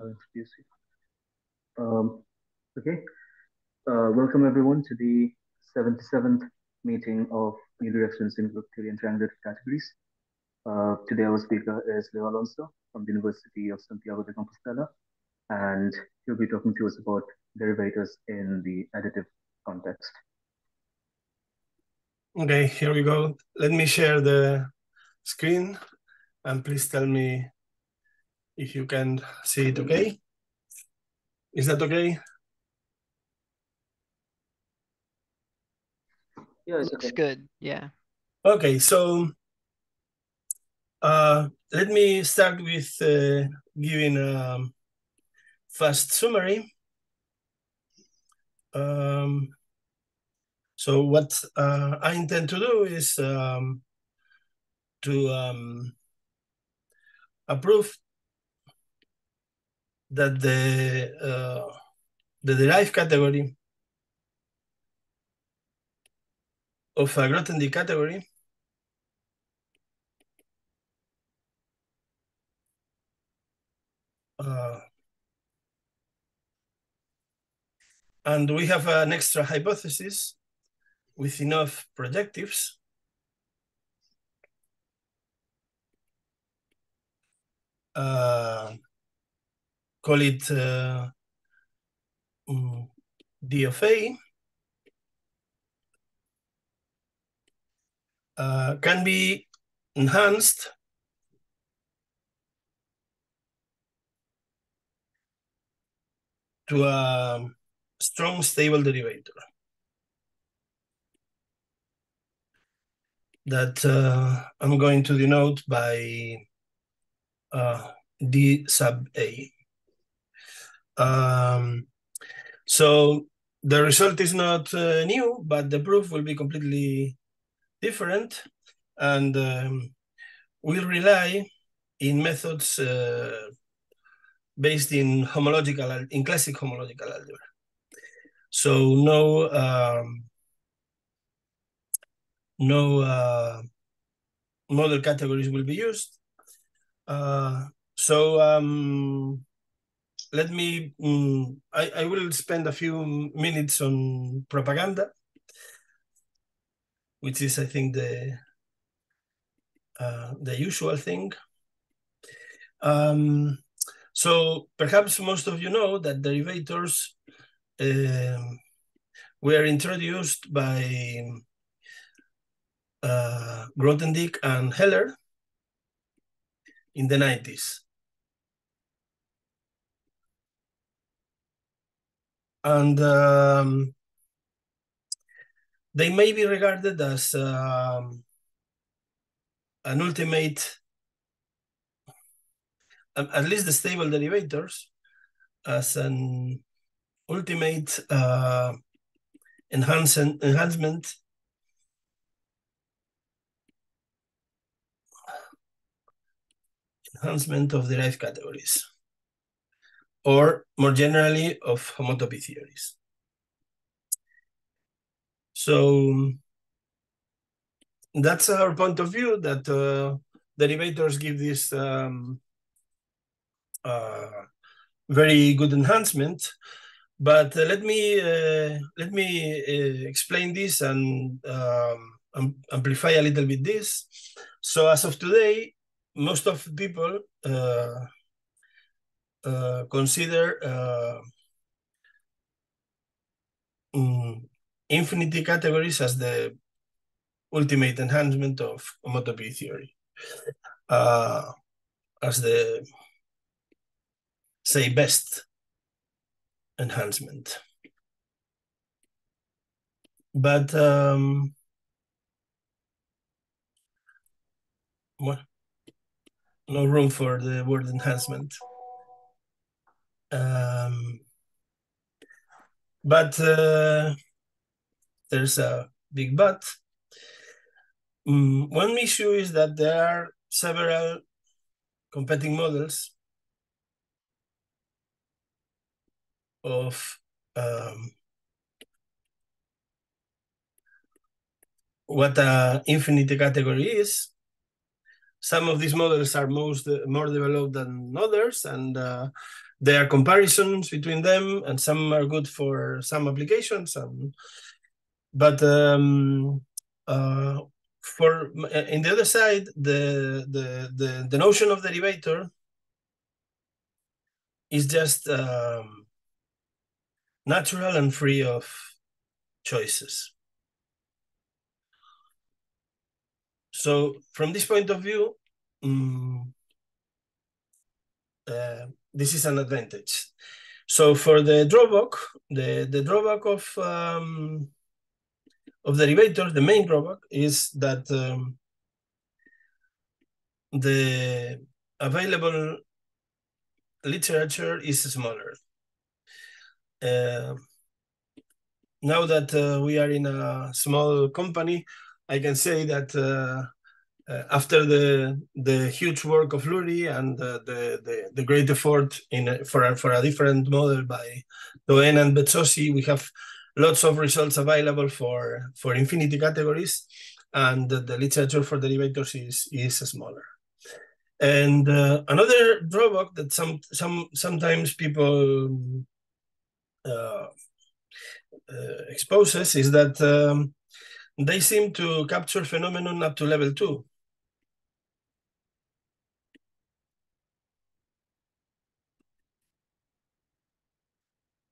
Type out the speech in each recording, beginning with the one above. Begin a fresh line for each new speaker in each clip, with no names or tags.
I'll introduce you. Um, okay. Uh, welcome everyone to the 77th meeting of Directions in Group and Triangulated Categories. Uh, today our speaker is Leo Alonso from the University of Santiago de Compostela, and he'll be talking to us about derivators in the additive context.
Okay, here we go. Let me share the screen and please tell me if you can see it okay. Is that okay?
Yeah, it's
Looks
okay.
good. Yeah.
Okay, so uh, let me start with uh, giving a fast summary. Um, so what uh, I intend to do is um, to um, approve that the uh, the derived category of a Grothendieck category. Uh, and we have an extra hypothesis with enough projectives. Uh, call it uh, mm, D of A, uh, can be enhanced. To a strong stable derivator. That uh, I'm going to denote by uh, D sub A. Um, so the result is not uh, new, but the proof will be completely different. And um, we'll rely in methods uh, based in homological, in classic homological algebra. So no, um, no uh, model categories will be used. Uh, so um, let me, mm, I, I will spend a few minutes on propaganda, which is, I think, the uh, the usual thing. Um, so perhaps most of you know that derivators um, were introduced by uh, Grothendieck and Heller in the 90s. And um, they may be regarded as um, an ultimate, at at least the stable derivators, as an ultimate uh, enhancement, enhancement. Enhancement of derived categories, or more generally of homotopy theories. So that's our point of view that uh, derivators give this um, uh, very good enhancement. But uh, let me uh, let me uh, explain this and um, am- amplify a little bit this. So as of today, most of people uh, consider uh, infinity categories as the ultimate enhancement of homotopy theory, uh, as the say best enhancement. But um, well, no room for the word enhancement. Um, but uh, there's a big but. Mm, one issue is that there are several competing models of um, what a infinity category is. Some of these models are most more developed than others, and uh, there are comparisons between them, and some are good for some applications. And, but um, uh, for in the other side, the, the, the, the notion of derivator is just um, natural and free of choices. So from this point of view, um, uh, this is an advantage. So for the drawback, the, the drawback of um, of derivators, the main drawback is that um, the available literature is smaller. Uh, now that uh, we are in a small company, I can say that uh, uh, after the the huge work of Lurie and the, the, the great effort in for a, for a different model by Toën and Vezzosi, we have lots of results available for for infinity categories, and the, the literature for derivators is is smaller. And uh, another drawback that some some sometimes people uh, uh, exposes is that um, they seem to capture phenomenon up to level two.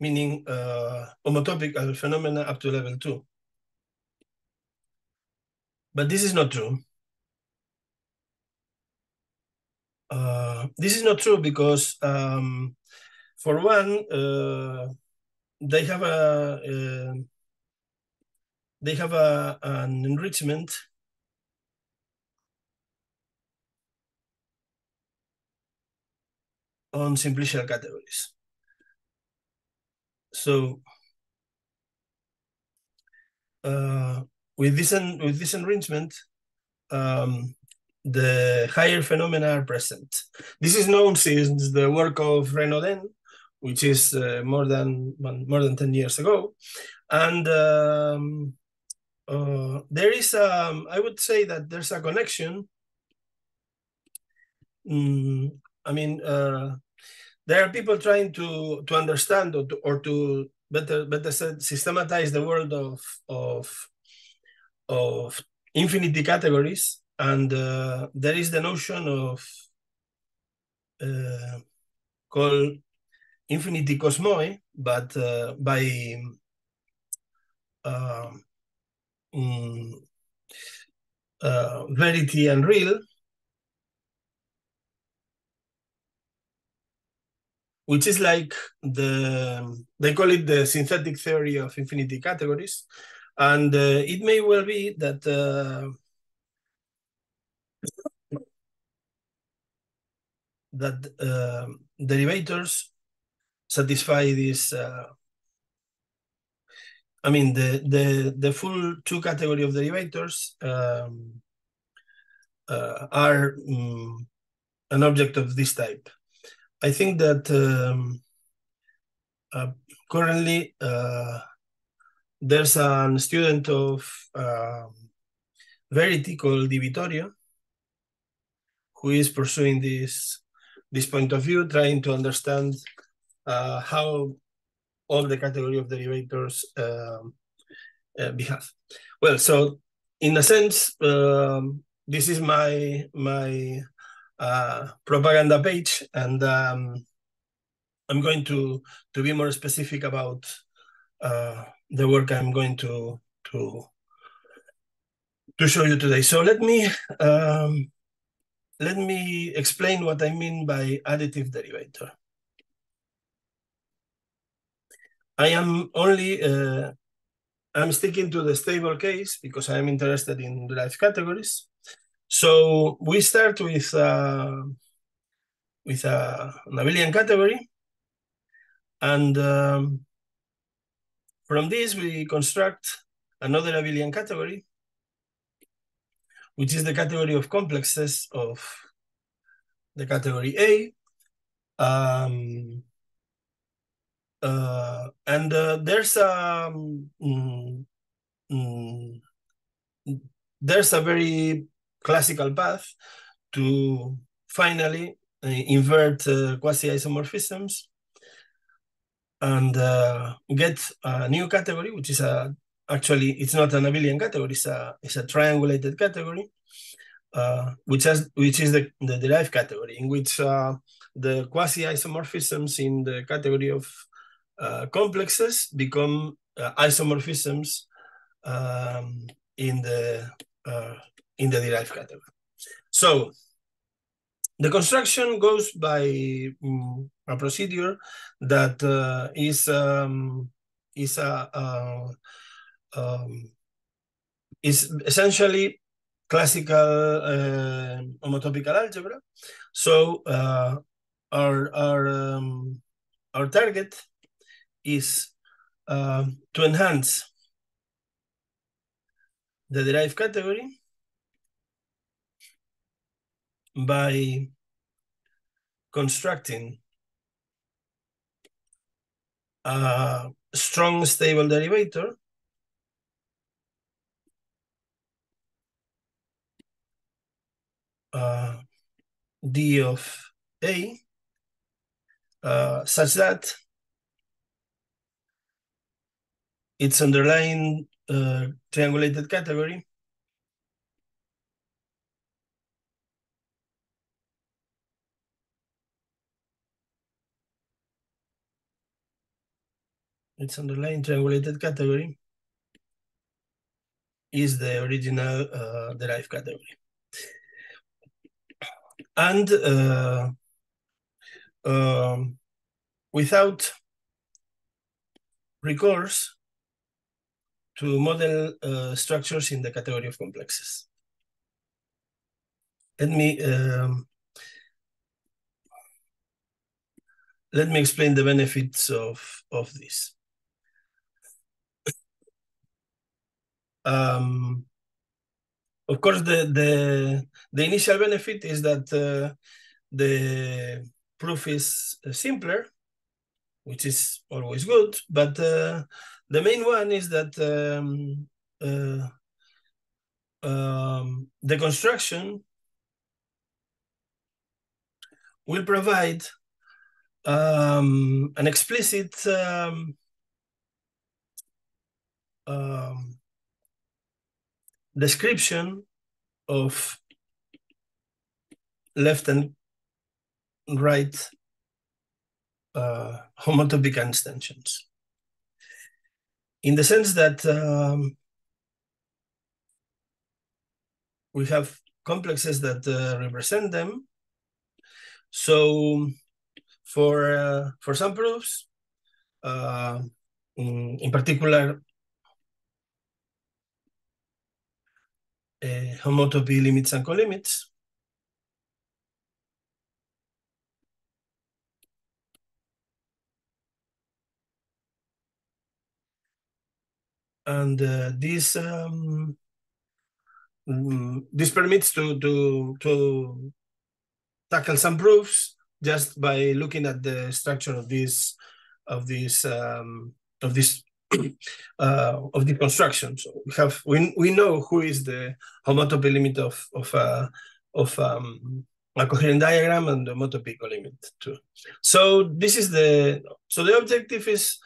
Meaning uh, homotopic phenomena up to level two. But this is not true. Uh, this is not true because, um, for one, uh, they have a uh, they have a, an enrichment on simplicial categories. So uh, with this with this enrichment, um, the higher phenomena are present. This is known since the work of Renaudin, which is uh, more than more than ten years ago, and um, uh, there is um, I would say that there's a connection. Mm, I mean, uh, there are people trying to to understand or to, or to better better said, systematize the world of of of infinity categories, and uh, there is the notion of uh, called infinity cosmoi, but uh, by um, Verity and Riehl, which is like the they call it the synthetic theory of infinity categories, and uh, it may well be that. Uh, that uh, derivators satisfy this uh, I mean, the the the full two category of derivators um, uh, are um, an object of this type. I think that um, uh, currently uh, there's a student of um, Verity called Di Vittorio who is pursuing this this point of view, trying to understand uh, how all the category of derivators um, uh, behave. Well, so in a sense, um, this is my my uh, propaganda page, and um, I'm going to to be more specific about uh, the work I'm going to to to show you today. So let me um, let me explain what I mean by additive derivator. I am only uh, I'm sticking to the stable case because I'm interested in derived categories. So we start with uh, with a, an abelian category, and um, from this we construct another abelian category, which is the category of complexes of the category A. Um, uh, and uh, there's a um, mm, mm, there's a very classical path to finally uh, invert uh, quasi-isomorphisms and uh, get a new category, which is a actually it's not an abelian category; it's a it's a triangulated category, uh, which has which is the the derived category in which uh, the quasi isomorphisms in the category of uh, complexes become isomorphisms um, in the in the derived category. So the construction goes by um, a procedure that uh, is um, is a uh, um, is essentially classical uh, homotopical algebra. So uh, our our um, our target is uh, to enhance the derived category by constructing a strong stable derivator uh, d of a uh, such that its underlying uh, triangulated category its underlying triangulated category is the original uh, derived category. And uh, um, without recourse to model uh, structures in the category of complexes. Let me um, let me explain the benefits of of this. Um, of course, the the the initial benefit is that uh, the proof is simpler, which is always good, but uh, the main one is that um, uh, um, the construction will provide um, an explicit um, um, description of left and right uh, homotopic extensions in the sense that um, we have complexes that uh, represent them. So for uh, for some proofs, uh, in, in, particular, homotopy limits and colimits, and uh, this um, mm, this permits to to to tackle some proofs just by looking at the structure of this of this um, of this uh, of the construction. So we have we we know who is the homotopy limit of of uh, of um, a coherent diagram and the homotopy limit too. So this is the so the objective is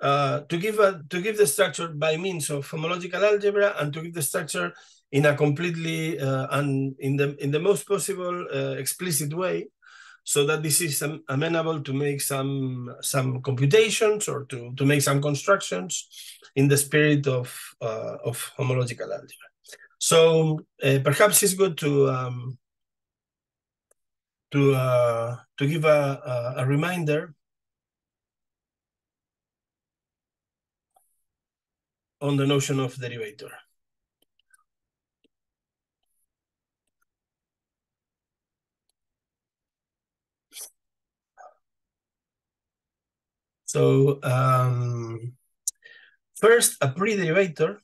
uh, to give a to give the structure by means of homological algebra and to give the structure in a completely uh, and in the in the most possible uh, explicit way so that this is amenable to make some some computations or to to make some constructions in the spirit of uh, of homological algebra so uh, perhaps it's good to um, to uh, to give a, a, a reminder on the notion of derivator. So um, first, a pre-derivator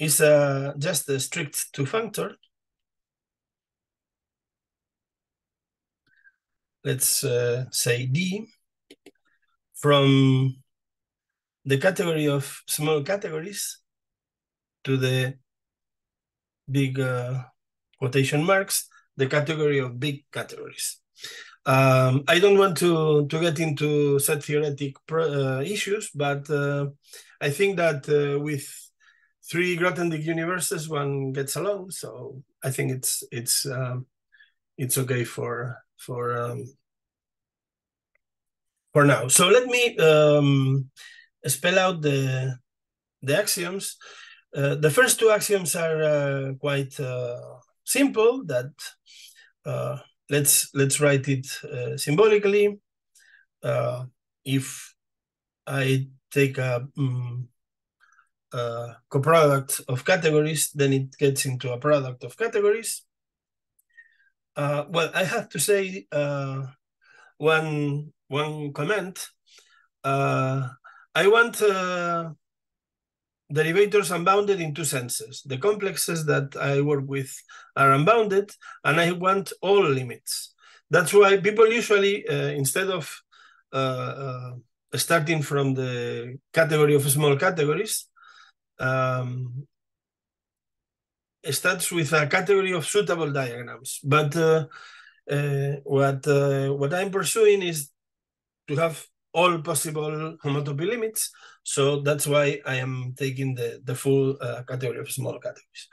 is uh, just a strict two-functor. Let's uh, say D from the category of small categories to the big uh, quotation marks, the category of big categories. Um, I don't want to, to get into set theoretic uh, issues, but uh, I think that uh, with three Grothendieck universes, one gets along. So I think it's it's um, it's okay for for um, for now. So let me um, spell out the the axioms. Uh, the first two axioms are uh, quite uh, simple. That let's let's write it uh, symbolically. Uh, if I take a, um, a coproduct of categories, then it gets into a product of categories. well, I have to say one one comment. I want derivators unbounded in two senses. The complexes that I work with are unbounded, and I want all limits. That's why people usually, uh, instead of uh, uh, starting from the category of small categories, um, starts with a category of suitable diagrams. But uh, uh, what uh, what I'm pursuing is to have all possible homotopy limits. So that's why I am taking the, the full uh, category of small categories.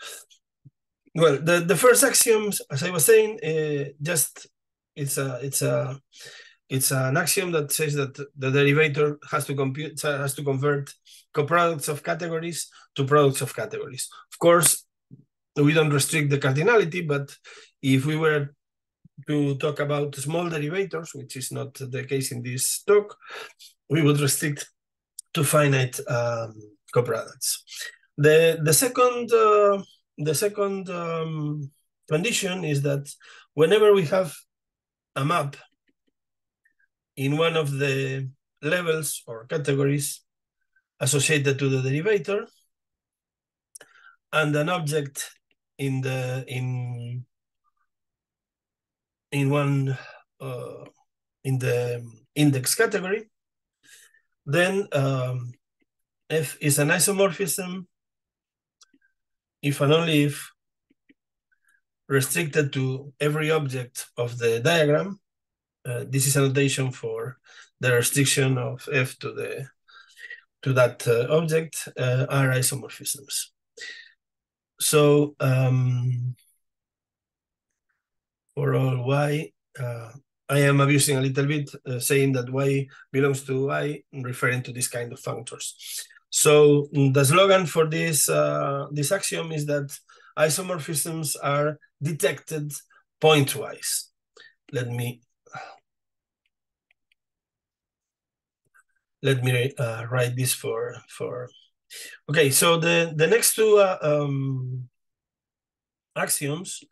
Well, the, the first axioms, as I was saying, uh, just it's a it's a it's an axiom that says that the derivator has to compute has to convert coproducts of categories to products of categories. Of course, we don't restrict the cardinality, but if we were to talk about small derivators, which is not the case in this talk, we would restrict to finite um, coproducts. The the second uh, the second um, condition is that whenever we have a map in one of the levels or categories associated to the derivator and an object in the in in one uh, in the index category, then um, F is an isomorphism if and only if restricted to every object of the diagram. Uh, this is a notation for the restriction of F to the to that uh, object uh, are isomorphisms. So um, for all y. Uh, I am abusing a little bit, uh, saying that y belongs to y, referring to this kind of functors. So the slogan for this uh, this axiom is that isomorphisms are detected pointwise. Let me let me uh, write this for for. Okay, so the the next two uh, um, axioms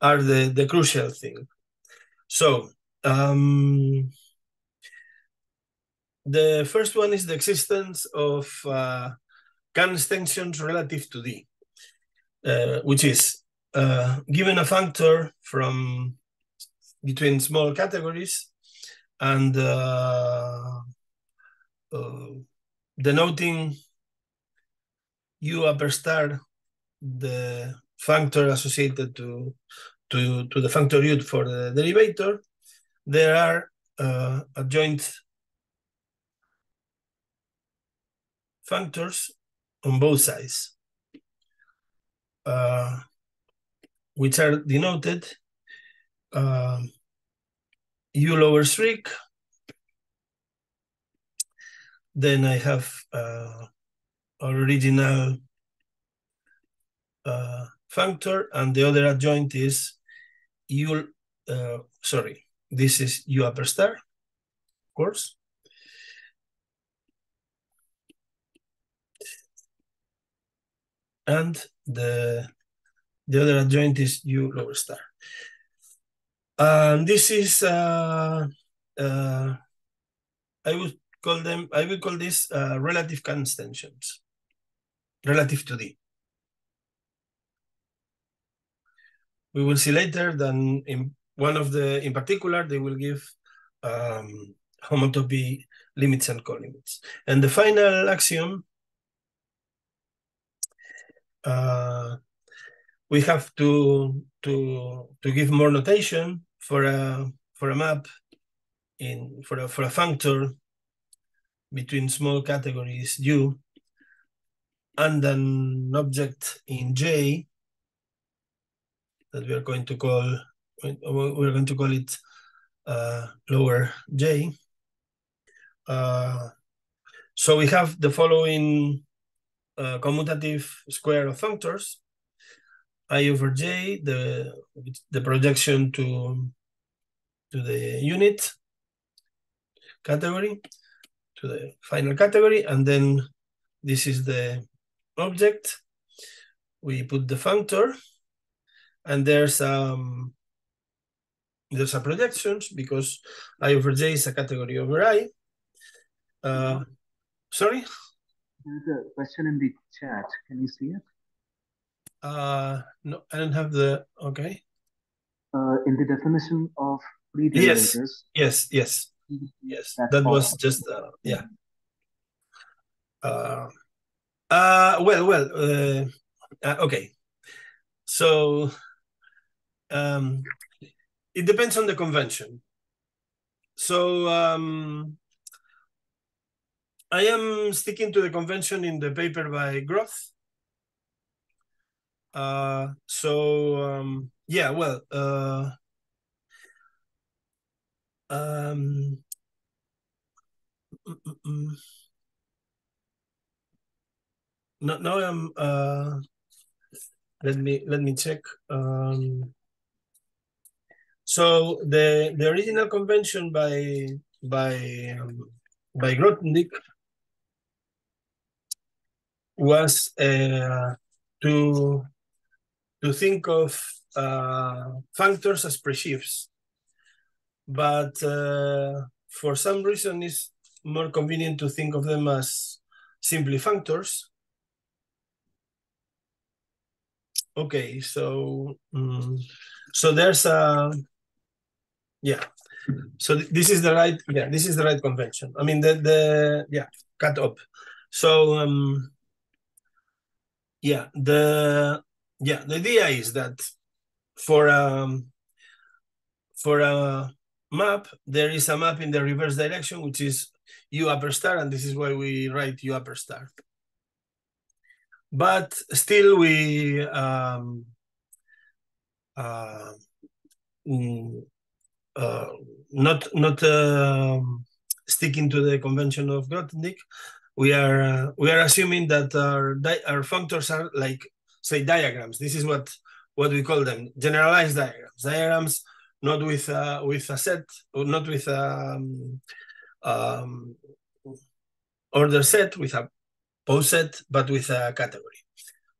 are the, the crucial thing. So um, the first one is the existence of uh, Kan extensions relative to D, uh, which is uh, given a functor from between small categories and uh, uh, denoting U upper star the functor associated to, to, to the functor u for the derivator, there are uh, adjoint functors on both sides, uh, which are denoted uh, u lower shriek. Then I have uh, original uh, functor, and the other adjoint is u, uh, sorry, this is u upper star, of course. And the, the other adjoint is u lower star. And this is, uh, uh, I would call them, I will call this uh, relative extensions, relative to D. we will see later that in one of the, in particular, they will give um, homotopy limits and colimits. And the final axiom, uh, we have to to to give more notation for a for a map in for a for a functor between small categories U and an object in J that we are going to call we're going to call it uh, lower J. Uh, so we have the following uh, commutative square of functors i over j, the the projection to to the unit category, to the final category, and then this is the object. We put the functor, and there's um there's a projections because i over j is a category over i. Uh, sorry.
There's a question in the chat. Can you see it?
Uh, no, I don't have the, okay.
Uh, in the definition of
yes, yes, yes, yes. That was just, uh, yeah. Uh, uh, well, well, uh, uh, okay. So, um, it depends on the convention. So, um, I am sticking to the convention in the paper by Groth. Uh, so um, yeah, well, uh, um, mm, mm, mm. no, no, I'm. Uh, let me let me check. Um, so the the original convention by by um, by Grothendieck was uh, to to think of uh, functors as presheaves, but uh, for some reason it's more convenient to think of them as simply functors. Okay, so um, so there's a yeah. So th this is the right yeah this is the right convention. I mean the the yeah cut up. So um yeah the yeah the idea is that for um for a map there is a map in the reverse direction which is u upper star and this is why we write u upper star but still we um uh, mm, uh not not uh, sticking to the convention of Grothendieck, we are uh, we are assuming that our our functors are like say diagrams. This is what what we call them generalized diagrams. Diagrams not with uh, with a set, or not with a um, um, order set with a poset, but with a category.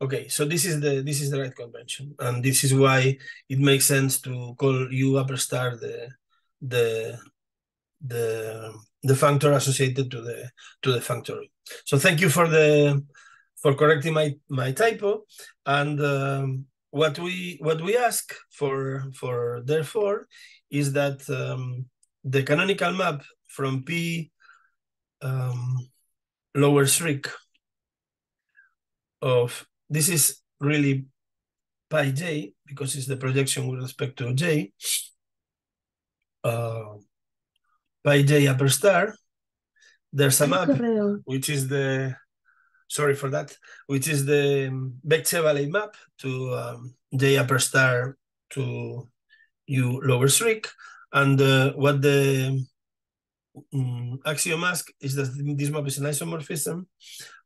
Okay, so this is the this is the right convention, and this is why it makes sense to call U upper star the the the the functor associated to the to the functory. So thank you for the for correcting my my typo. And um, what we what we ask for for therefore is that um, the canonical map from P um, lower shriek of this is really pi j because it's the projection with respect to j. Uh, by J upper star, there's a map, which is the, sorry for that, which is the Vecche map to um, J upper star to U lower shriek. And uh, what the um, axiom asks is that this map is an isomorphism.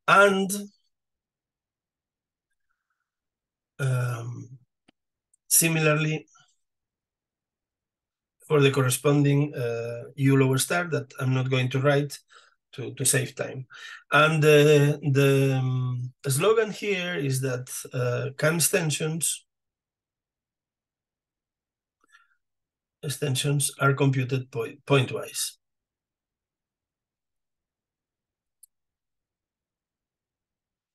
And um, similarly, for the corresponding uh, U lower star that I'm not going to write to, to save time. And uh, the um, slogan here is that uh, extensions extensions are computed point, pointwise.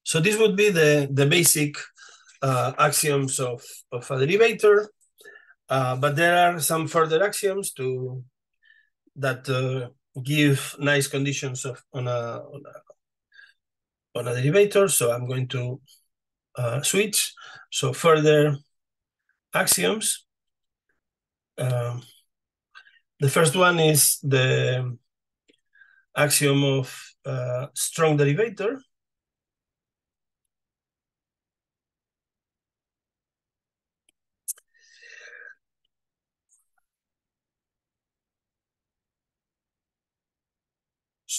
So this would be the, the basic uh, axioms of, of a derivator. Uh, but there are some further axioms to that uh, give nice conditions of on a, on a on a derivator. So I'm going to uh, switch. So further axioms. Um, the first one is the axiom of uh, strong derivator.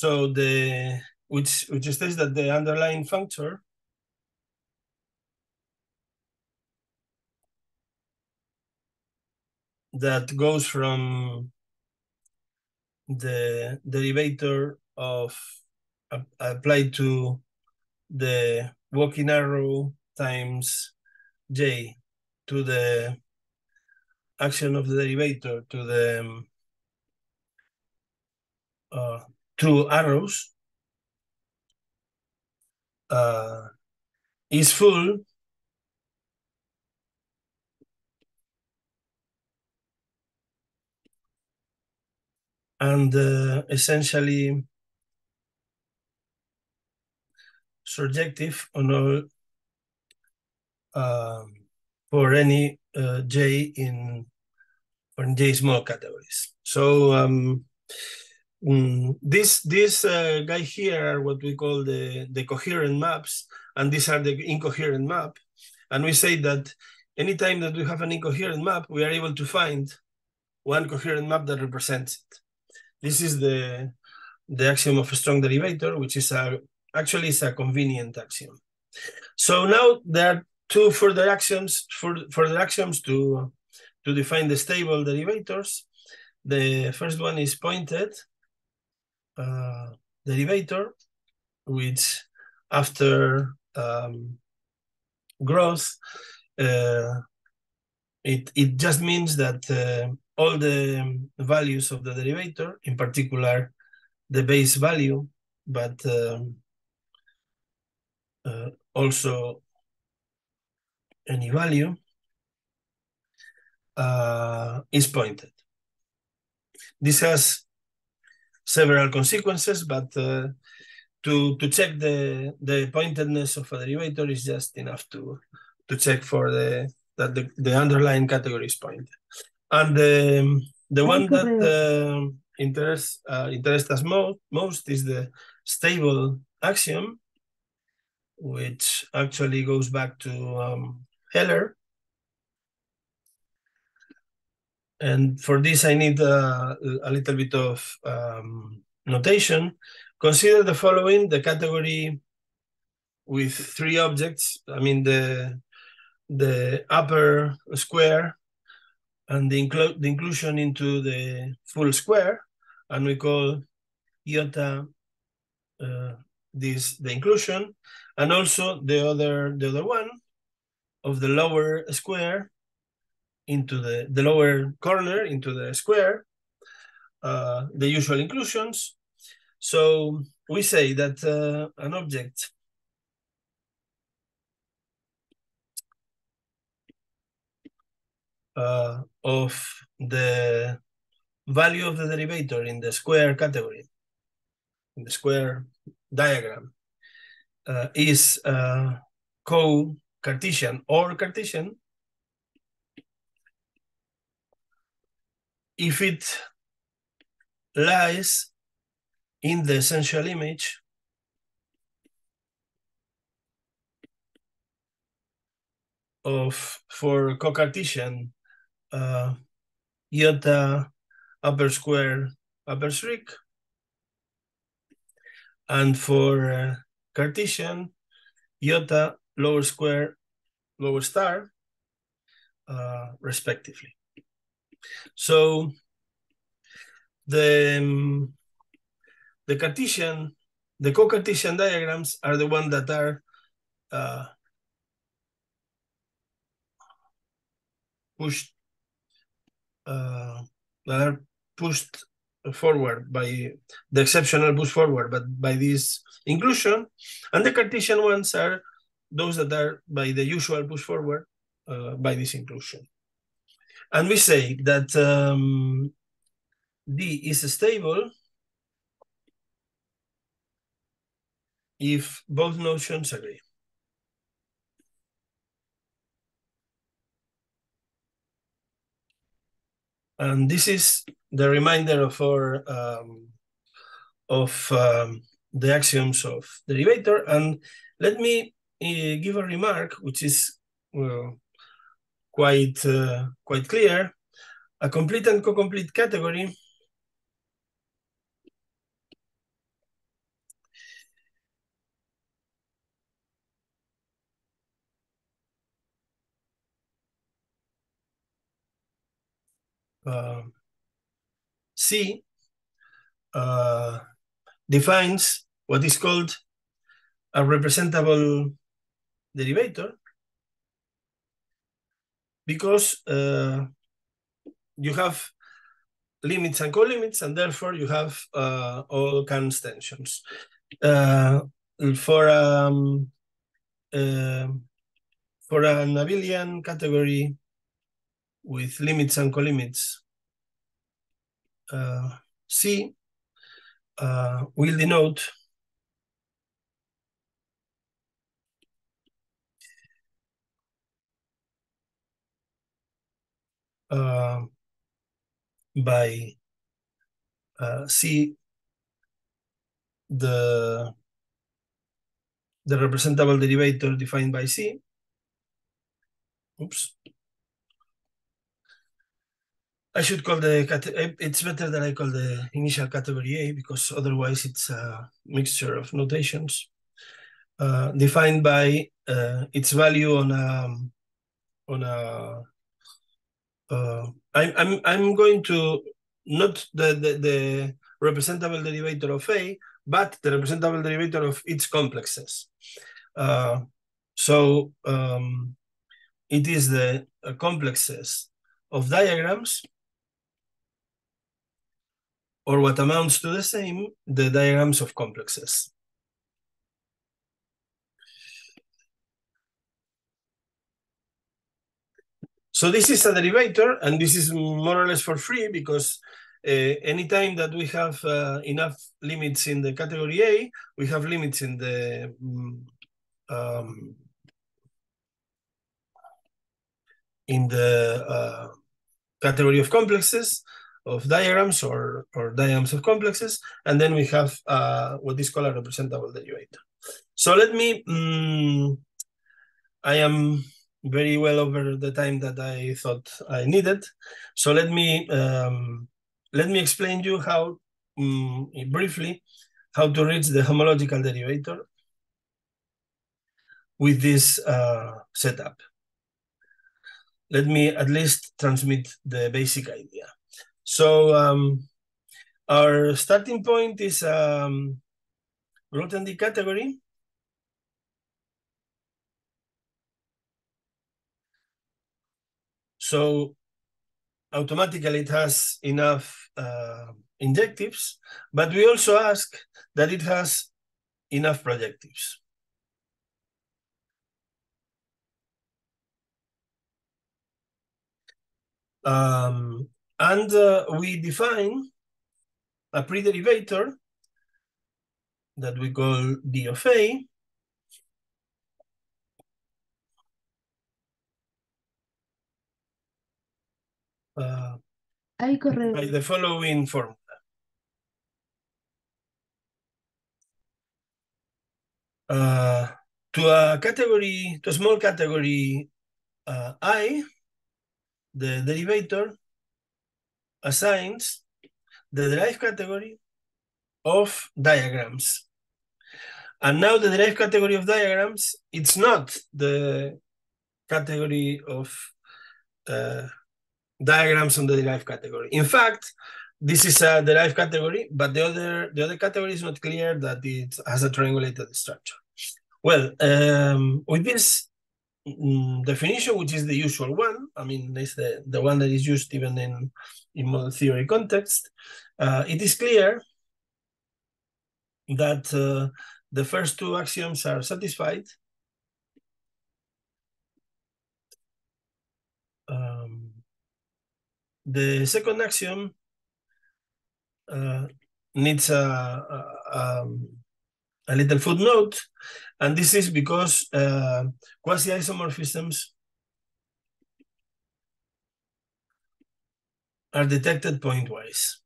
So the which which states that the underlying functor that goes from the derivator of uh, applied to the walking arrow times j to the action of the derivator to the um, uh, two arrows uh, is full and uh, essentially surjective on all um, for any uh, j in for j small categories. So um, mm, this this uh, guy here are what we call the the coherent maps, and these are the incoherent map. And we say that anytime that we have an incoherent map, we are able to find one coherent map that represents it. This is the the axiom of a strong derivator, which is a actually is a convenient axiom. So now there are two further axioms for further axioms to to define the stable derivators. The first one is pointed uh, derivator, which after um, Groth, uh, it it just means that uh, all the values of the derivator, in particular the base value, but um, uh, also any value, uh, is pointed. This has several consequences, but uh, to to check the the pointedness of a derivator is just enough to to check for the that the, the underlying category is pointed. And the, the one that uh, interests uh, interest us most, most is the stable axiom, which actually goes back to um, Heller. And for this, I need uh, a little bit of um, notation. Consider the following, the category with three objects. I mean, the, the upper square and the, the inclusion into the full square, and we call iota uh, this the inclusion, and also the other the other one of the lower square into the the lower corner into the square, uh, the usual inclusions. So we say that uh, an object uh, of the value of the derivator in the square category, in the square diagram, uh, is uh, co-Cartesian or Cartesian, if it lies in the essential image of for co-Cartesian uh, iota upper square upper shriek. And for uh, Cartesian, iota lower square lower star, uh, respectively. So the, um, the Cartesian, the co-Cartesian diagrams are the ones that are uh, pushed uh, that are pushed forward by the exceptional push forward, but by this inclusion. And the Cartesian ones are those that are by the usual push forward uh, by this inclusion. And we say that um, D is stable if both notions agree. And this is the reminder of our um, of um, the axioms of derivator. And let me uh, give a remark, which is well, quite uh, quite clear. A complete and co-complete category uh, C uh, defines what is called a representable derivator because uh, you have limits and co-limits, and therefore you have uh, all Kan extensions. Uh, for um, uh, for an abelian category with limits and co-limits, uh, C uh, will denote uh, by uh, C the the representable derivator defined by C. Oops. I should call the it's better that I call the initial category A because otherwise it's a mixture of notations uh, defined by uh, its value on a on a. Uh, I, I'm I'm going to not the, the the representable derivator of A, but the representable derivator of its complexes. Uh, so um, it is the uh, complexes of diagrams or what amounts to the same, the diagrams of complexes. So this is a derivator, and this is more or less for free because uh, anytime that we have uh, enough limits in the category A, we have limits in the mm, um, in the uh, category of complexes, of diagrams or, or diagrams of complexes, and then we have uh, what is called a representable derivator. So let me, um, I am very well over the time that I thought I needed. So let me um, let me explain you how um, briefly how to reach the homological derivator with this uh, setup. Let me at least transmit the basic idea. So um, our starting point is um, Grothendieck category. So automatically it has enough uh, injectives, but we also ask that it has enough projectives. Um, and uh, we define a pre-derivator that we call D of A. Uh, by the following formula. Uh, to a category, to a small category uh, I, the derivator assigns the derived category of diagrams. And now the derived category of diagrams, it's not the category of uh, diagrams on the derived category. In fact, this is a derived category, but the other the other category is not clear that it has a triangulated structure. Well, um, with this mm, definition, which is the usual one, I mean, it's the, the one that is used even in in model theory context, uh, it is clear that uh, the first two axioms are satisfied. The second axiom uh, needs a, a, um, a, little footnote, and this is because uh, quasi-isomorphisms are detected pointwise.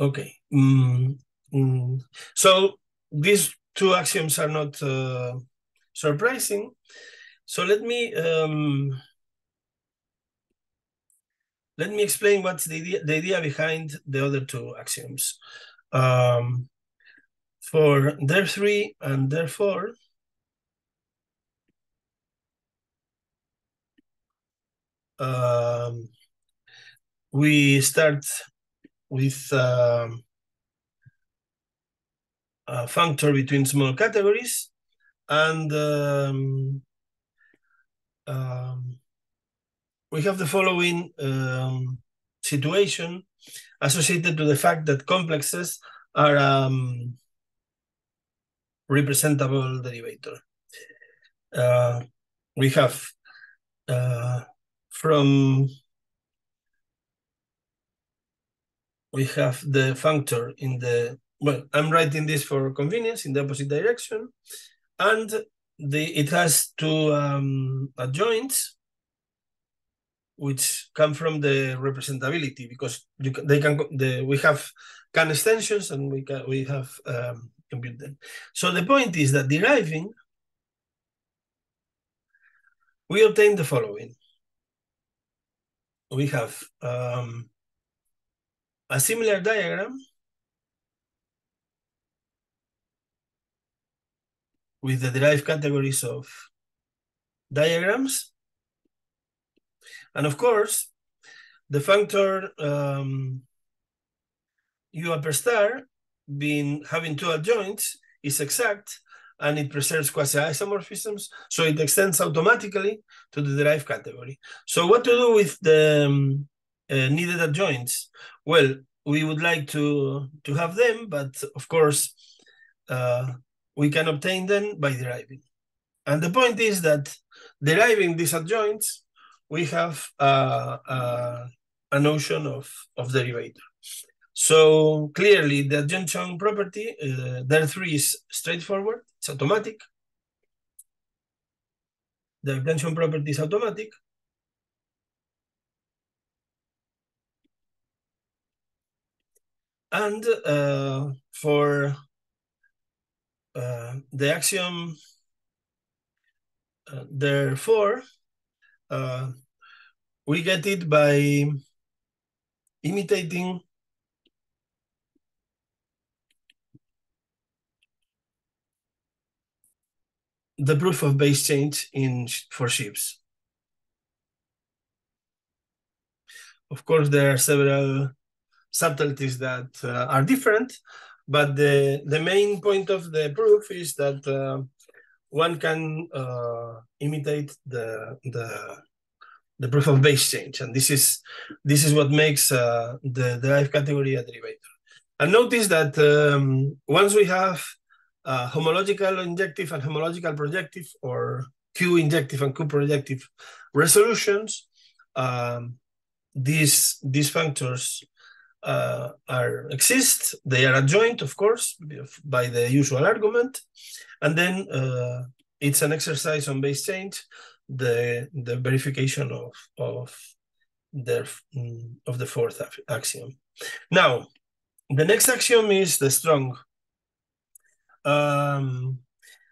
Okay. Mm, mm. So these two axioms are not uh, surprising. So let me um, let me explain what's the idea, the idea behind the other two axioms. Um, for three and therefore, um, we start with um, a functor between small categories and um, um, we have the following um, situation associated to the fact that complexes are um, representable derivator. Uh, we have uh, from we have the functor in the well i'm writing this for convenience in the opposite direction and the it has two um, adjoints which come from the representability because you they can the we have Kan extensions and we can we have um, compute them. So the point is that deriving, we obtain the following. We have um, a similar diagram with the derived categories of diagrams and of course, the functor um, u star being having two adjoints is exact and it preserves quasi-isomorphisms, so it extends automatically to the derived category. So what to do with the um, uh, needed adjoints? Well, we would like to, to have them, but of course, uh, we can obtain them by deriving. And the point is that deriving these adjoints we have uh, uh, a notion of, of derivator. So clearly the adjunction property, uh, there three is straightforward, it's automatic. The adjunction property is automatic. And uh, for the axiom, uh, therefore, uh, we get it by imitating the proof of base change in for sheaves. Of course, there are several subtleties that uh, are different, but the, the main point of the proof is that uh, one can uh, imitate the the the proof of base change, and this is this is what makes uh, the derived category a derivator. And notice that um, once we have uh, homological injective and homological projective, or Q injective and Q projective resolutions, um, these these functors uh, are exist. They are adjoint, of course, by the usual argument, and then uh, it's an exercise on base change, the the verification of of the of the fourth axiom. Now, the next axiom is the strong. Um,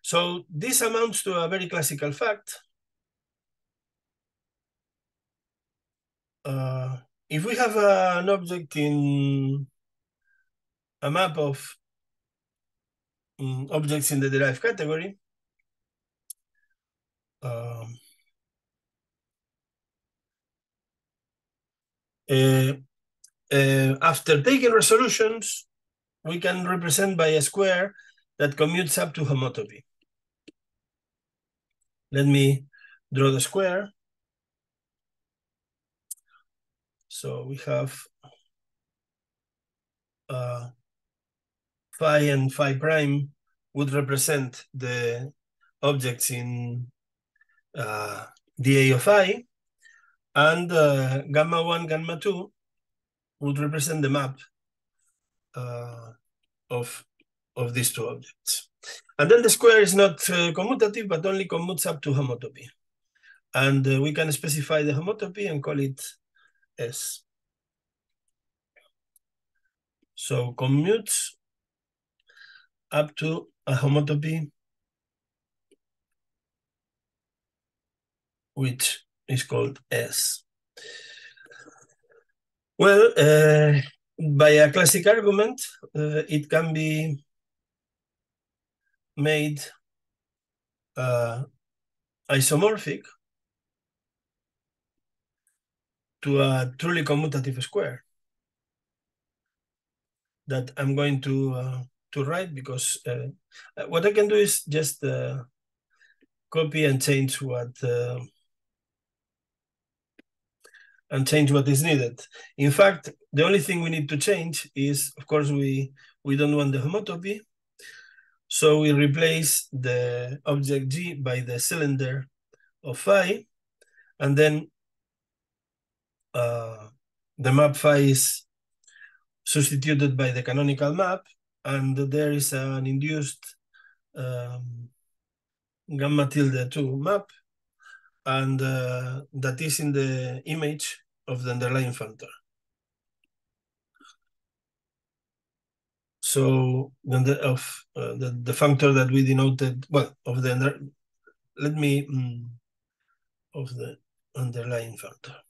so this amounts to a very classical fact. Uh, if we have uh, an object in a map of um, objects in the derived category, um, uh, uh, after taking resolutions, we can represent by a square that commutes up to homotopy. Let me draw the square. So we have uh, phi and phi prime would represent the objects in uh, dA of i, and uh, gamma 1, gamma 2 would represent the map uh, of, of these two objects. And then the square is not uh, commutative, but only commutes up to homotopy. And uh, we can specify the homotopy and call it S. So commutes up to a homotopy which is called S. Well, uh, by a classic argument, uh, it can be made uh, isomorphic to a truly commutative square that I'm going to uh, to write because uh, what I can do is just uh, copy and change what uh, and change what is needed. In fact, the only thing we need to change is, of course, we we don't want the homotopy, so we replace the object G by the cylinder of phi, and then uh, the map phi is substituted by the canonical map, and there is an induced um, gamma tilde 2 map, and uh, that is in the image of the underlying functor. So the of uh, the the functor that we denoted, well, of the under, let me um, of the underlying functor.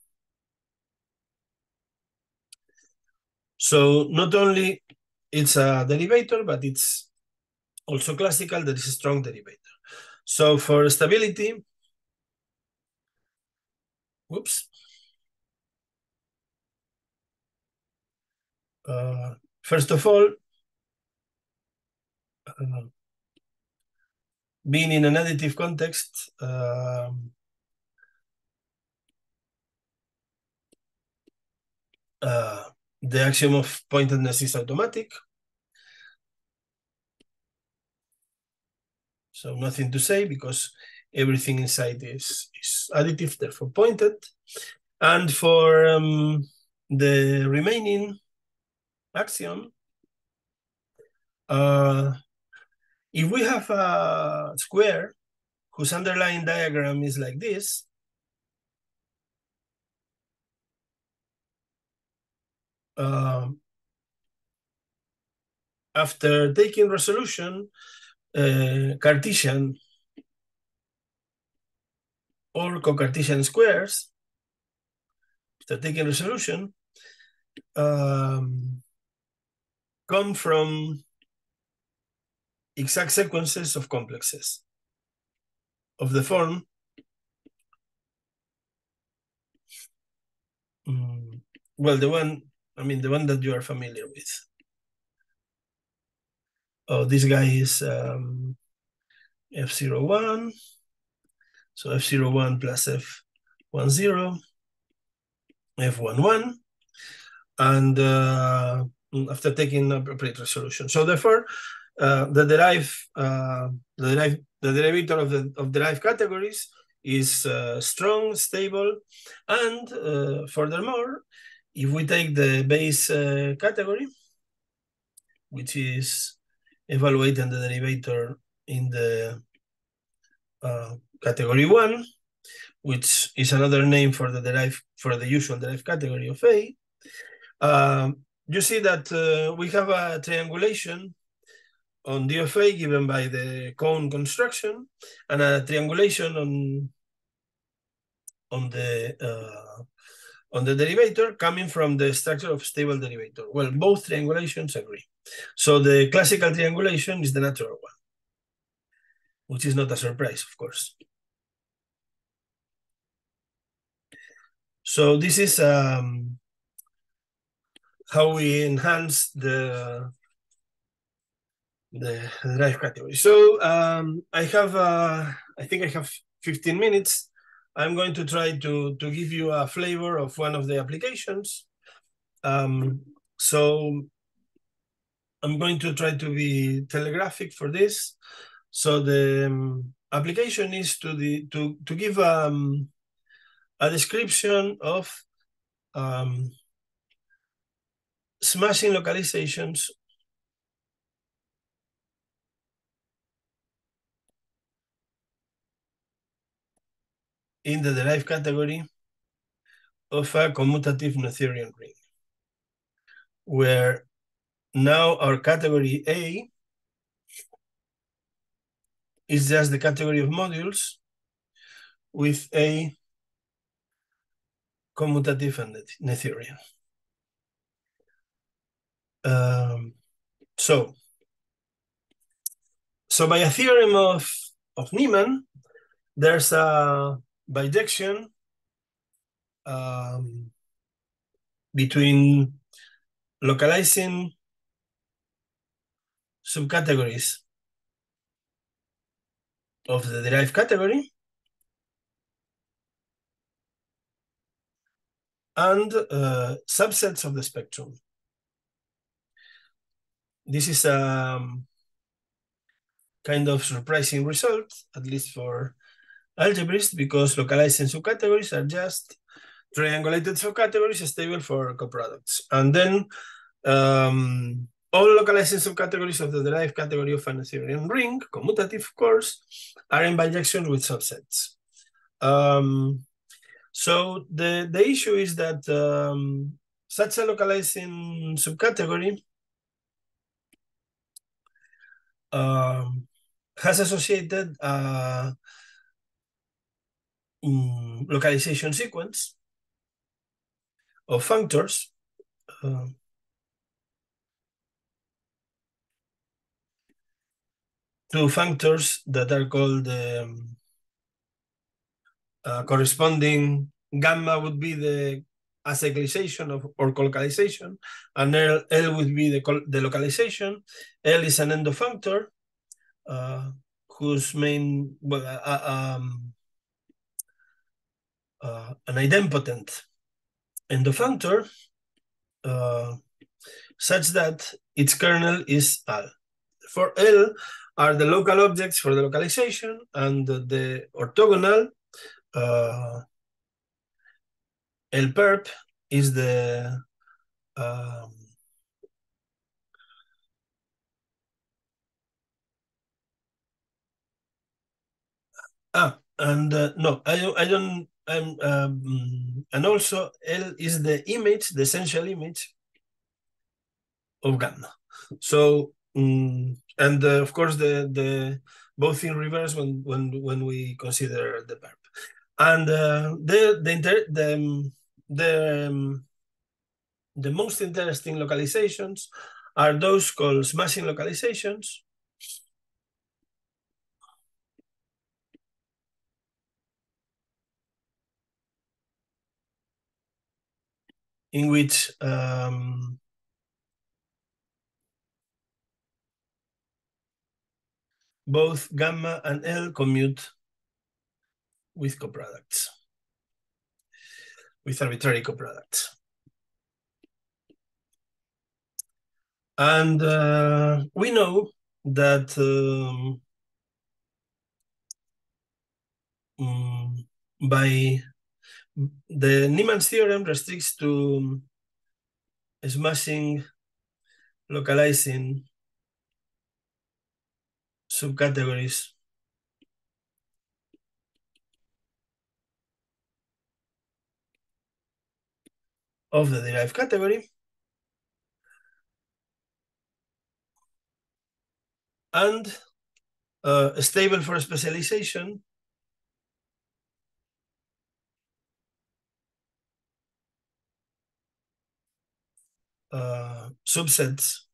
So not only it's a derivator, but it's also classical. There is a strong derivator. So for stability, whoops. Uh, first of all, uh, being in an additive context, uh, uh, the axiom of pointedness is automatic. So nothing to say because everything inside is, is additive, therefore pointed. And for um, the remaining axiom, uh, if we have a square whose underlying diagram is like this, uh, after taking resolution, uh, Cartesian or co-Cartesian squares, after taking resolution, um, come from exact sequences of complexes of the form um, well the one I mean, the one that you are familiar with. Oh, this guy is um, F01. So F01 plus F10, F11. And uh, after taking appropriate resolution. So therefore, uh, the derive, uh, the derive, the derivative of the of derived categories is uh, strong, stable, and uh, furthermore, if we take the base uh, category, which is evaluating the derivator in the uh, category one, which is another name for the derive for the usual derived category of A, um, you see that uh, we have a triangulation on D of A given by the cone construction and a triangulation on on the uh, on the derivator coming from the structure of stable derivator. Well, both triangulations agree. So the classical triangulation is the natural one, which is not a surprise, of course. So this is um, how we enhance the the derived category. So um, I have, uh, I think I have 15 minutes I'm going to try to, to give you a flavor of one of the applications. Um, so I'm going to try to be telegraphic for this. So the um, application is to the to to give um, a description of um, smashing localizations in the derived category of a commutative Noetherian ring, where now our category A is just the category of modules with a commutative and Noetherian. Um, so, so by a theorem of, of Neeman, there's a bijection um, between localizing subcategories of the derived category and uh, subsets of the spectrum. This is a um, kind of surprising result, at least for algebraists, because localizing subcategories are just triangulated subcategories stable for coproducts. And then um, all localizing subcategories of the derived category of an Noetherian ring, commutative of course, are in bijection with subsets. Um, so the, the issue is that um, such a localizing subcategory um, has associated a um, localization sequence of functors uh, two functors that are called um, uh, corresponding gamma would be the acyclization of or colocalization, and L, L would be the, the localization. L is an endofunctor uh, whose main well, uh, uh um, uh, an idempotent endofunctor uh, such that its kernel is L. For L are the local objects for the localization, and the, orthogonal uh, El perp is the um, ah and uh, no I I don't I'm um, and also L is the image the essential image of gamma. So um, and uh, of course the the both in reverse when when when we consider the perp and uh, the the inter the um, the um, the most interesting localizations are those called smashing localizations in which um, both gamma and L commute with coproducts, with arbitrary coproducts. And uh, we know that um, um, by the Neeman's theorem restricts to smashing, localizing subcategories of the derived category. And uh, stable for specialization uh, subsets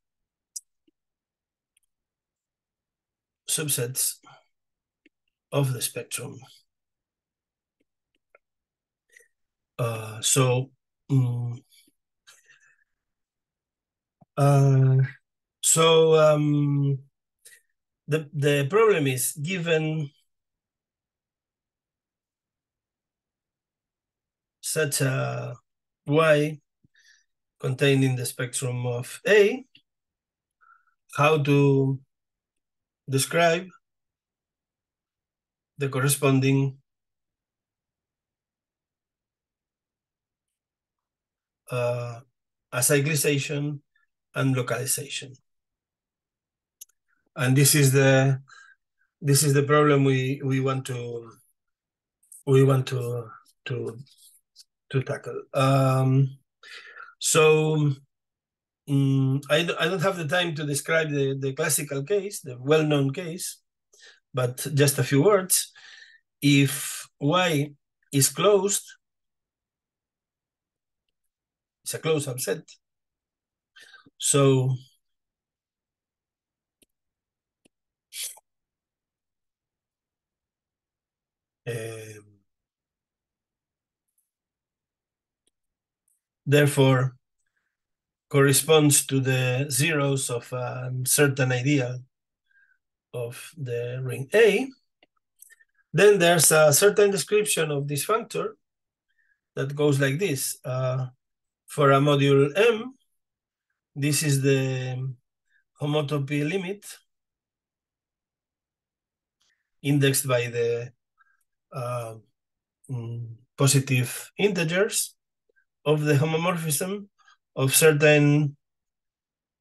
subsets of the spectrum. Uh, so um, uh, so um, the the problem is given such a y contained in the spectrum of A, how to describe the corresponding uh, acyclization and localization. And this is the this is the problem we we want to we want to to to tackle. Um, so um, I, I don't have the time to describe the, the classical case, the well-known case, but just a few words. If Y is closed, it's a closed subset. So um, therefore corresponds to the zeros of a certain ideal of the ring A, then there's a certain description of this functor that goes like this. Uh, for a module M, this is the homotopy limit indexed by the uh, mm, positive integers of the homomorphism of certain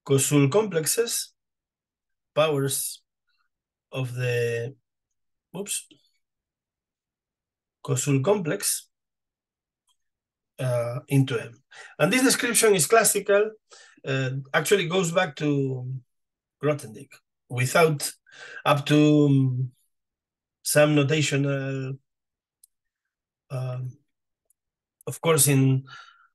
Koszul complexes, powers of the oops Koszul complex uh, into M. And this description is classical, uh, actually goes back to Grothendieck without up to um, some notational, um, of course, in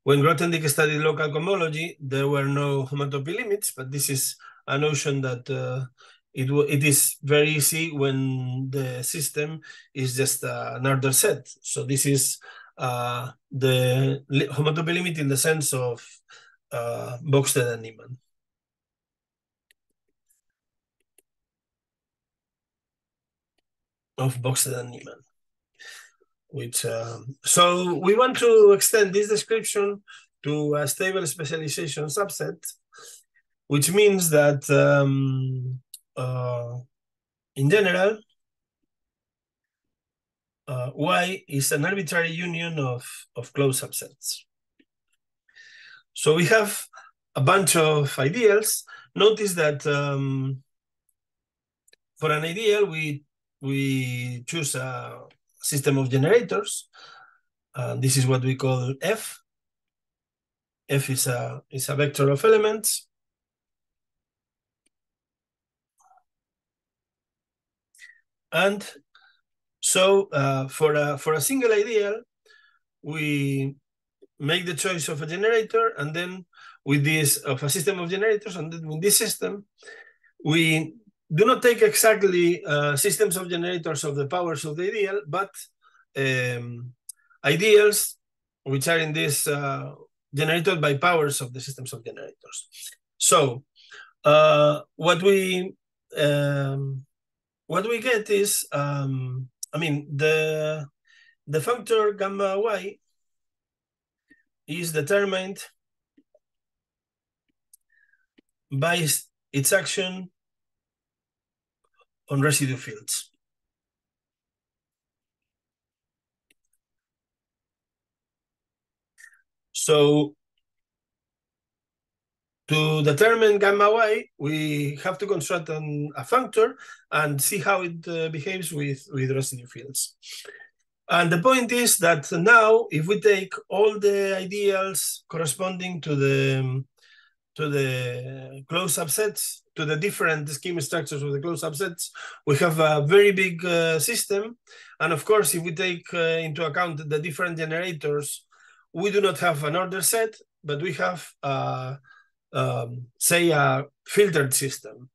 when Grothendieck studied local cohomology, there were no homotopy limits, but this is a notion that uh, it, it is very easy when the system is just uh, another set. So this is uh, the homotopy limit in the sense of uh, Bökstedt and Neeman. Of Bökstedt and Neeman which um, so we want to extend this description to a stable specialization subset, which means that um, uh, in general, uh, Y is an arbitrary union of, of closed subsets. So we have a bunch of ideals. Notice that um, for an ideal, we we choose a system of generators. Uh, this is what we call F. F is a, is a vector of elements. And so uh, for, a, for a single ideal, we make the choice of a generator and then with this of a system of generators and then with this system, we do not take exactly uh, systems of generators of the powers of the ideal, but um, ideals which are in this uh, generated by powers of the systems of generators. So uh, what we um, what we get is, um, I mean, the the functor gamma y is determined by its action on residue fields. So to determine gamma y, we have to construct an, a functor and see how it uh, behaves with, with residue fields. And the point is that now, if we take all the ideals corresponding to the to the closed subsets, to the different scheme structures of the closed subsets, we have a very big uh, system. And of course, if we take uh, into account the different generators, we do not have an order set, but we have, uh, um, say, a filtered system.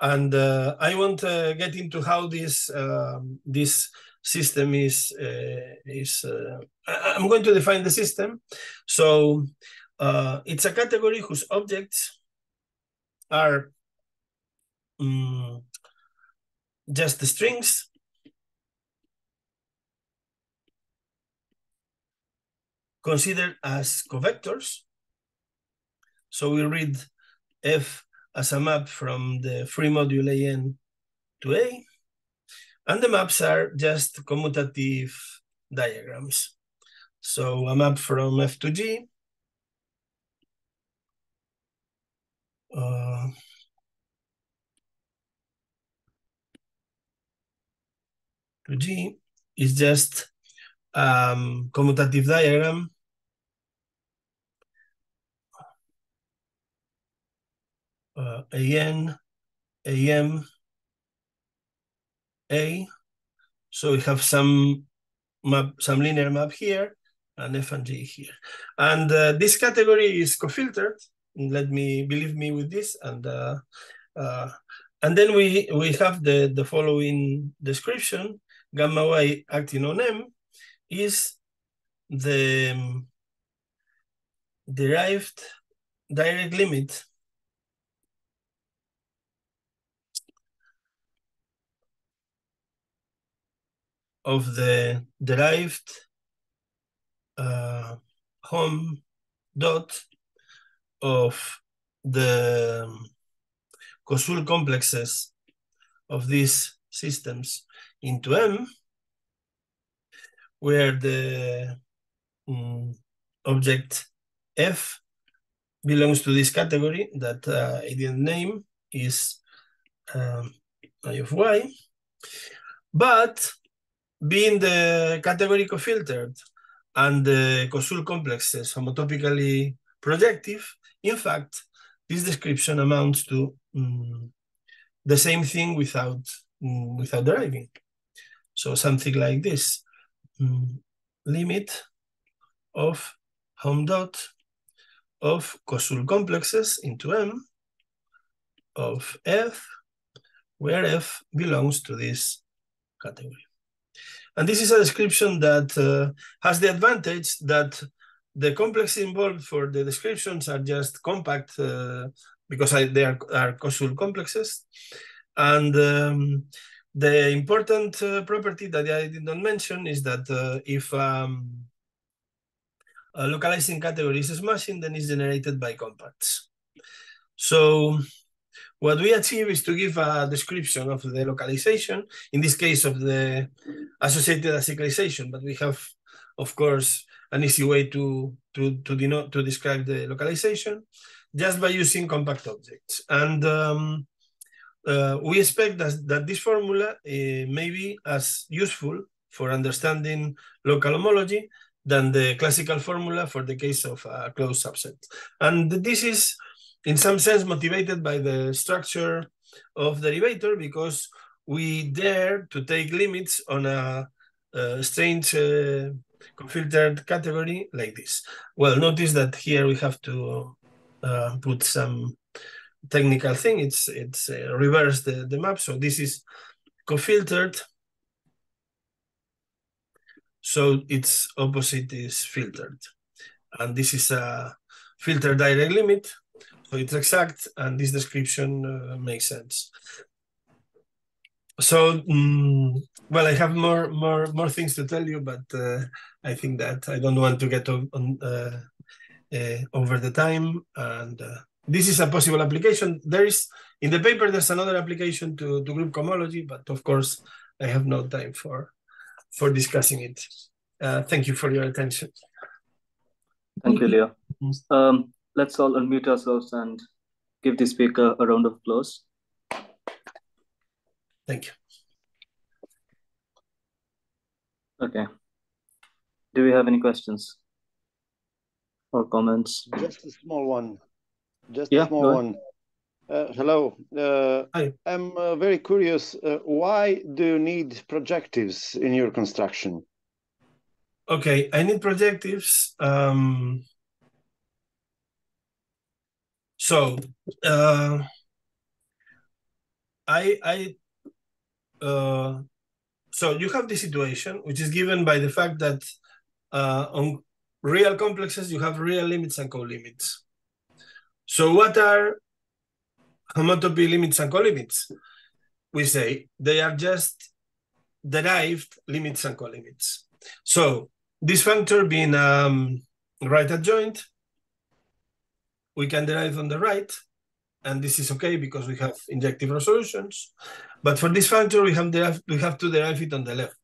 And uh, I want to get into how this um, this system is uh, is. Uh, I'm going to define the system. So uh, it's a category whose objects are um, just the strings considered as covectors. So we read F as a map from the free module AN to A, and the maps are just commutative diagrams. So a map from F to G uh, to G is just um, commutative diagram. Uh, AN, AM, A. So we have some map, some linear map here, and F and G here. And uh, this category is co-filtered. Let me believe me with this, and uh, uh, and then we we have the the following description: gamma y acting on M is the um, derived direct limit of the derived uh, Hom dot of the Koszul complexes of these systems into M, where the um, object F belongs to this category that uh, I didn't name is um, I of Y, but being the category co-filtered and the Koszul complexes homotopically projective, in fact, this description amounts to um, the same thing without um, without deriving. So something like this: um, limit of Hom dot of Koszul complexes into M of F, where F belongs to this category. And this is a description that uh, has the advantage that the complexes involved for the descriptions are just compact uh, because I, they are, are complexes. And um, the important uh, property that I did not mention is that uh, if um, a localizing category is smashing, then it's generated by compacts. So what we achieve is to give a description of the localization, in this case of the associated acyclization, but we have, of course, an easy way to, to, to, denote, to describe the localization just by using compact objects. And um, uh, we expect that, that this formula uh, may be as useful for understanding local homology than the classical formula for the case of a closed subset. And this is in some sense motivated by the structure of the derivator because we dare to take limits on a, a strange uh, filtered category like this. Well, notice that here we have to uh, put some technical thing. It's it's uh, reverse the, the map. So this is co-filtered. So its opposite is filtered. And this is a filter direct limit so it's exact, and this description uh, makes sense. So, um, well, I have more more more things to tell you, but uh, I think that I don't want to get on, on uh, uh over the time. And uh, this is a possible application. There is in the paper. There's another application to to group cohomology, but of course, I have no time for for discussing it. Uh, thank you for your attention.
Thank you, Leo. Um, let's all unmute ourselves and give the speaker a round of applause.
Thank you.
Okay. Do we have any questions or comments?
Just a small one. Just yeah, a small one. Uh, hello. Uh,
Hi.
I'm uh, very curious. Uh, why do you need projectives in your construction?
Okay, I need projectives. Um, so uh, I I uh, so you have the situation which is given by the fact that uh, on real complexes you have real limits and co-limits. So what are homotopy limits and co-limits? We say they are just derived limits and co-limits. So this functor being um, right adjoint we can derive on the right, and this is okay because we have injective resolutions. But for this functor, we have, derive, we have to derive it on the left.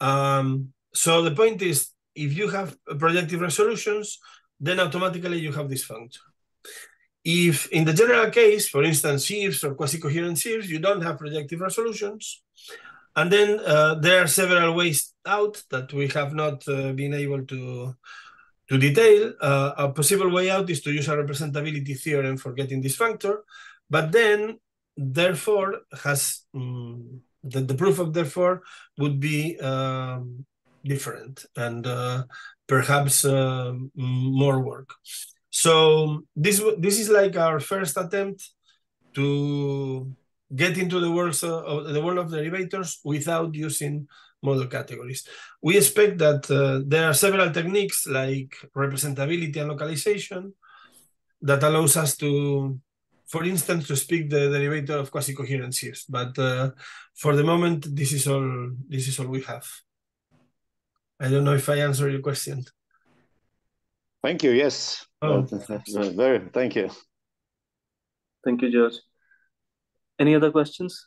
Um, so the point is, if you have projective resolutions, then automatically you have this functor. If in the general case, for instance, sheaves or quasi-coherent sheaves, you don't have projective resolutions, and then uh, there are several ways out that we have not uh, been able to to detail. Uh, a possible way out is to use a representability theorem for getting this functor, but then therefore has um, the, the proof of therefore would be um, different and uh, perhaps uh, more work. So this this is like our first attempt to get into the world of the world of derivators without using model categories. We expect that uh, there are several techniques like representability and localization that allows us to, for instance, to speak the derivator of quasi-coherent sheaves. But uh, for the moment, this is all. This is all we have. I don't know if I answered your question.
Thank you. Yes. Oh. Very. Thank you.
Thank you, George. Any other questions?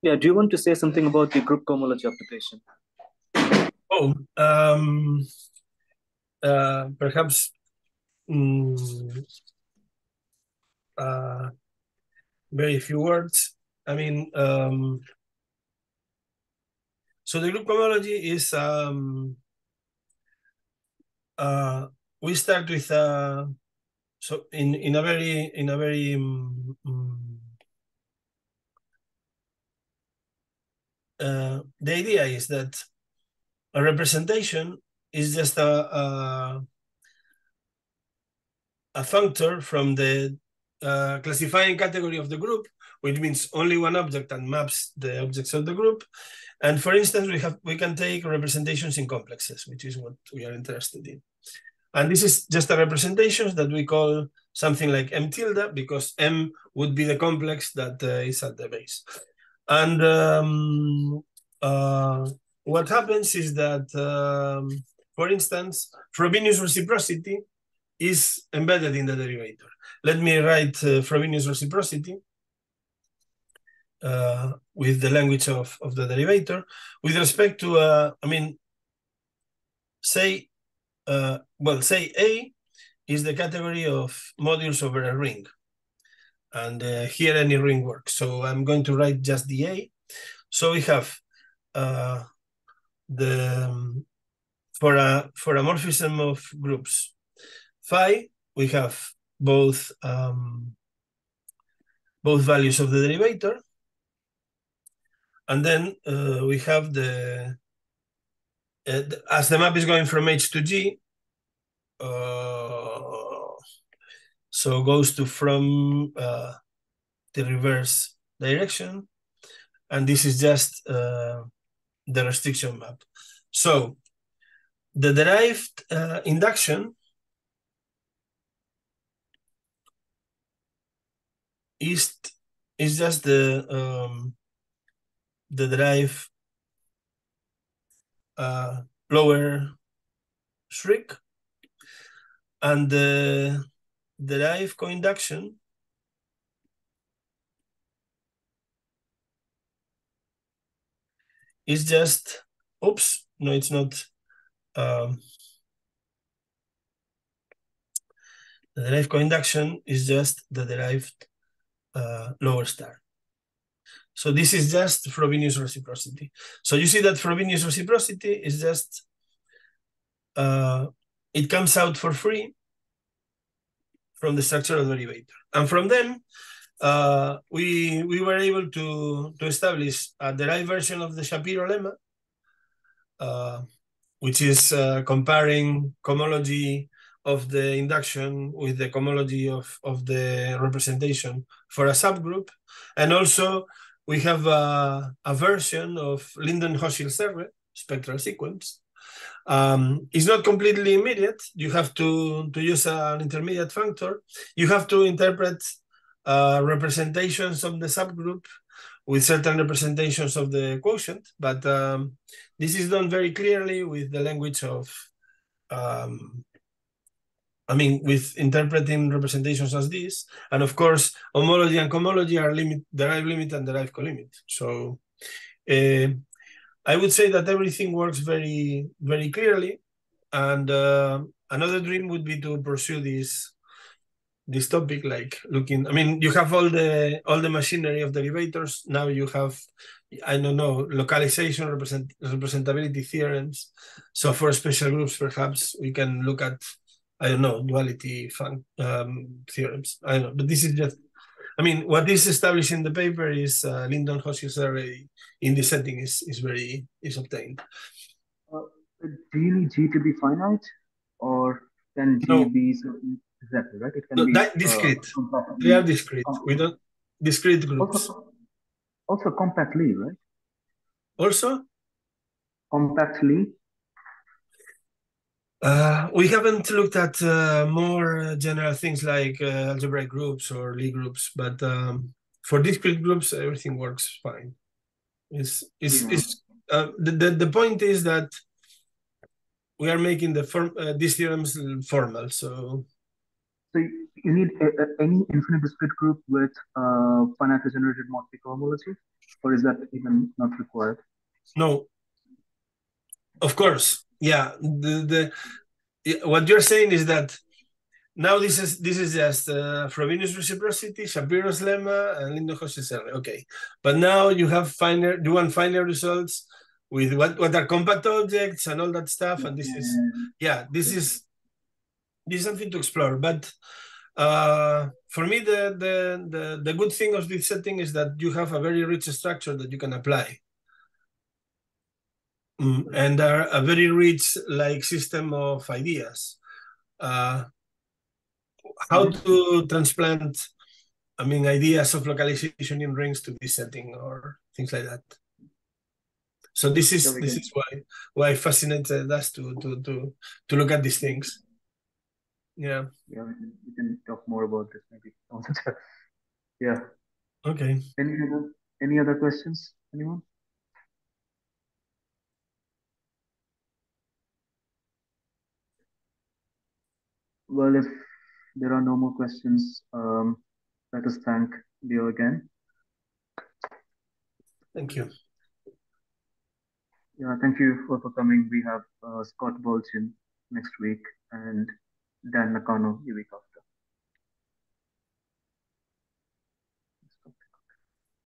Yeah, do you want to say something about the group cohomology application?
Oh, um, uh, perhaps um, uh, very few words. I mean, um, so the group cohomology is um, uh, we start with uh, so in in a very in a very um, uh, the idea is that a representation is just a, a, a functor from the uh, classifying category of the group, which means only one object and maps the objects of the group. And for instance, we have we can take representations in complexes, which is what we are interested in. And this is just a representation that we call something like M tilde, because M would be the complex that uh, is at the base. And um, uh, what happens is that, um, for instance, Frobenius reciprocity is embedded in the derivator. Let me write uh, Frobenius reciprocity uh, with the language of, of the derivator. With respect to, uh, I mean, say, uh, well, say A is the category of modules over a ring. And uh, here any ring works. So I'm going to write just the A. So we have uh, the um, for a for a morphism of groups phi, we have both um, both values of the derivator, and then uh, we have the uh, as the map is going from H to G, uh, so goes to from uh, the reverse direction, and this is just uh, the restriction map. So the derived uh, induction is is just the um, the drive uh, lower shriek and the drive coinduction. Is just oops no it's not um, the derived coinduction is just the derived uh, lower star. So this is just Frobenius reciprocity. So you see that Frobenius reciprocity is just, uh, it comes out for free from the structural derivator. And from them, uh, we, we were able to, to establish a derived version of the Shapiro lemma, uh, which is uh, comparing cohomology of the induction with the cohomology of, of the representation for a subgroup. And also we have a, a version of Lyndon-Hochschild-Serre spectral sequence. Um, it's not completely immediate. You have to, to use an intermediate functor. You have to interpret uh, representations of the subgroup with certain representations of the quotient, but um, this is done very clearly with the language of um, I mean, with interpreting representations as this, and of course, homology and cohomology are limit, derived limit and derived colimit. So uh, I would say that everything works very, very clearly. And uh, another dream would be to pursue this this topic like looking i mean you have all the all the machinery of derivators now you have i don't know localization represent representability theorems so for special groups perhaps we can look at i don't know duality fun, um, theorems i don't know but this is just i mean what is established in the paper is uh, Lyndon-Hochschild-Serre in this setting is is very is obtained
uh, do you need g to be finite or can g
no.
be certain Exactly, right? It can
no,
be
that discrete.
Uh,
they are discrete. We don't discrete groups.
Also, also compactly, right?
Also?
Compactly.
Uh, we haven't looked at uh, more general things like uh, algebraic groups or Lie groups, but um, for discrete groups, everything works fine. It's, it's, yeah. it's, uh, the, the, the point is that we are making the form, uh, these theorems formal, so
so you need a, a, any infinite discrete group with uh, finitely generated Monte cohomology, or is that even not required?
No. Of course, yeah. The the what you're saying is that now this is this is just uh, Frobenius reciprocity, Shapiro's lemma, and Lyndon-Hochschild Okay, but now you have finer, you want finer results with what what are compact objects and all that stuff, and this is yeah, this is this is something to explore. But uh, for me, the, the, the the good thing of this setting is that you have a very rich structure that you can apply, and are a very rich like system of ideas. Uh, how to transplant, I mean, ideas of localization in rings to this setting or things like that. So this is this is why why fascinated us to to to to look at these things. Yeah.
Yeah, we can, we can talk more about this maybe. yeah.
Okay.
Any other any other questions? Anyone? Well, if there are no more questions, um, let us thank Leo again.
Thank you.
Yeah, thank you for, for coming. We have uh, Scott Balchin next week and Dan Nakano after.